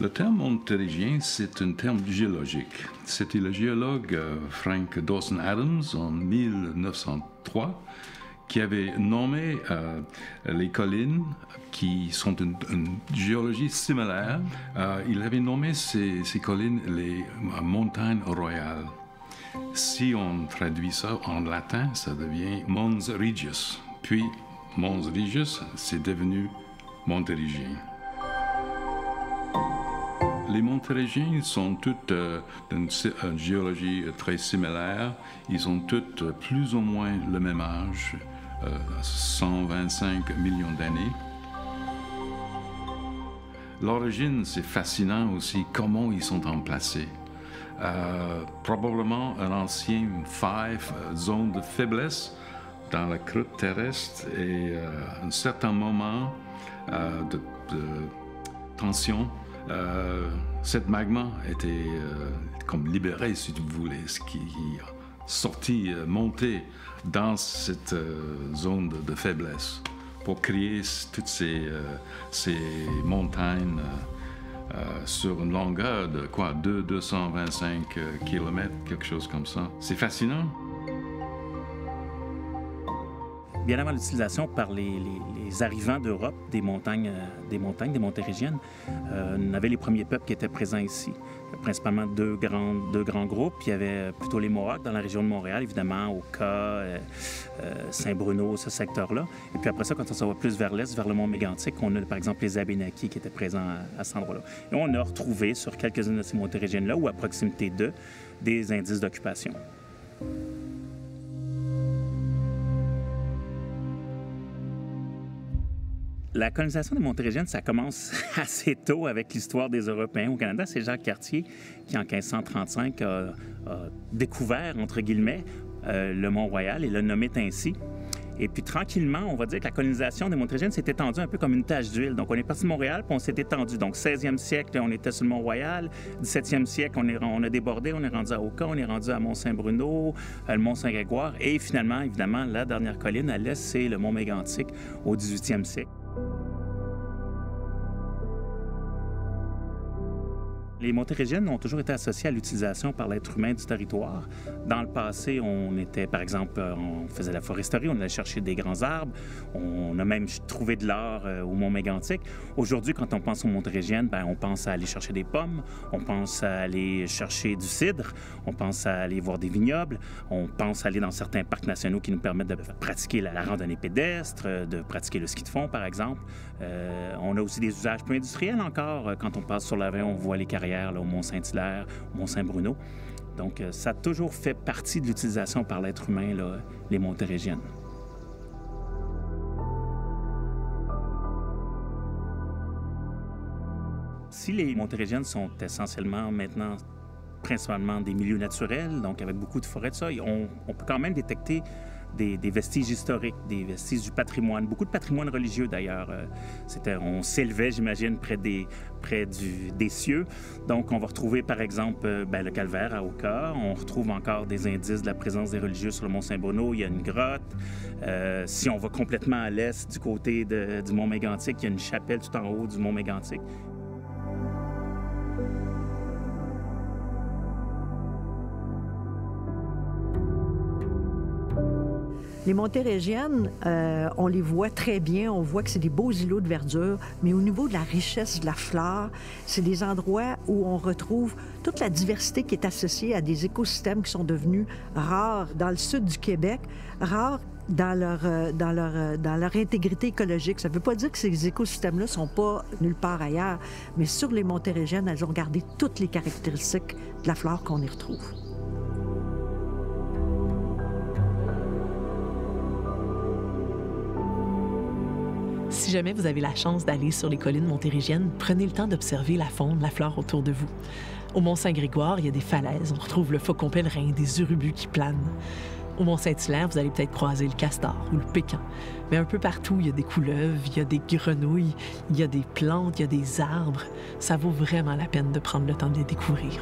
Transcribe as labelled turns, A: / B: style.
A: Le terme montérégien, c'est un terme géologique. C'était le géologue euh, Frank Dawson Adams en 1903 qui avait nommé euh, les collines qui sont une, géologie similaire. Euh, il avait nommé ces, collines les montagnes royales. Si on traduit ça en latin, ça devient Mons Regius. Puis Mons Regius, c'est devenu Montérégiens. Les Montérégiens sont toutes euh, d'une géologie très similaire. Ils ont toutes plus ou moins le même âge, 125 euh, millions d'années. L'origine, c'est fascinant aussi comment ils sont emplacés. Euh, probablement un ancien five zone de faiblesse dans la croûte terrestre et un certain moment de tension euh, cette magma était euh, comme libéré, si vous voulez, ce qui est sorti, euh, monté dans cette zone de, faiblesse pour créer toutes ces, ces montagnes sur une longueur de quoi, 2, 225 km, quelque chose comme ça. C'est fascinant
B: bien avant l'utilisation par les, arrivants d'Europe des montagnes, euh, des montagnes, des montérégiennes, euh, on avait les premiers peuples qui étaient présents ici, principalement deux grands, deux grands groupes. Il y avait plutôt les Mohawks dans la région de Montréal, évidemment, Oka, euh, Saint-Bruno, ce secteur-là. Et puis après ça, quand on s'en va plus vers l'est, vers le mont Mégantic, on a par exemple les Abénakis qui étaient présents à, cet endroit-là. Et on a retrouvé sur quelques-unes de ces montérégiennes-là, ou à proximité d'eux, des indices d'occupation. La colonisation des Montérégiennes, ça commence assez tôt avec l'histoire des Européens au Canada. C'est Jacques Cartier qui, en 1535, a, découvert, entre guillemets, euh, le Mont-Royal et l'a nommé ainsi. Et puis tranquillement, on va dire que la colonisation des Montérégiennes s'est étendue un peu comme une tache d'huile. Donc on est parti de Montréal, puis on s'est étendu. Donc 16e siècle, on était sur le Mont-Royal. 17e siècle, on, on a débordé, on est rendu à Oka, on est rendu à Mont-Saint-Bruno, euh, le Mont-Saint-Grégoire. Et finalement, évidemment, la dernière colline à l'est, c'est le Mont-Mégantic au 18e siècle. Les montérégiennes ont toujours été associées à l'utilisation par l'être humain du territoire. Dans le passé, on était, par exemple, euh, on faisait la foresterie, on allait chercher des grands arbres, on a même trouvé de l'or euh, au Mont Mégantic. Aujourd'hui, quand on pense aux montérégiennes, ben, on pense à aller chercher des pommes, on pense à aller chercher du cidre, on pense à aller voir des vignobles, on pense à aller dans certains parcs nationaux qui nous permettent de pratiquer la, randonnée pédestre, euh, de pratiquer le ski de fond, par exemple. on a aussi des usages plus industriels encore. Quand on passe sur la on voit les carrières au Mont-Saint-Hilaire, au Mont-Saint-Bruno. Donc, euh, ça a toujours fait partie de l'utilisation par l'être humain, les montérégiennes. Si les montérégiennes sont essentiellement maintenant principalement des milieux naturels, donc avec beaucoup de forêts de ça, on peut quand même détecter des, vestiges historiques, des vestiges du patrimoine, beaucoup de patrimoine religieux d'ailleurs. Euh, on s'élevait, j'imagine, près, des, près du, des cieux. Donc, on va retrouver par exemple euh, ben, le calvaire à Oka. On retrouve encore des indices de la présence des religieux sur le mont Saint-Bono. Il y a une grotte. Euh, si on va complètement à l'est, du côté du mont Mégantic, il y a une chapelle tout en haut du mont Mégantic.
C: Les montérégiennes, euh, on les voit très bien, on voit que c'est des beaux îlots de verdure, mais au niveau de la richesse de la flore, c'est des endroits où on retrouve toute la diversité qui est associée à des écosystèmes qui sont devenus rares dans le sud du Québec, rares dans leur, euh, dans leur, euh, dans leur intégrité écologique. Ça ne veut pas dire que ces écosystèmes-là ne sont pas nulle part ailleurs, mais sur les montérégiennes, elles ont gardé toutes les caractéristiques de la flore qu'on y retrouve.
D: Si jamais vous avez la chance d'aller sur les collines montérégiennes, prenez le temps d'observer la faune, la flore autour de vous. Au Mont-Saint-Grégoire, il y a des falaises. On retrouve le faucon pèlerin, des urubus qui planent. Au Mont-Saint-Hilaire, vous allez peut-être croiser le castor ou le pécan. Mais un peu partout, il y a des couleuvres, il y a des grenouilles, il y a des plantes, il y a des arbres. Ça vaut vraiment la peine de prendre le temps de les découvrir.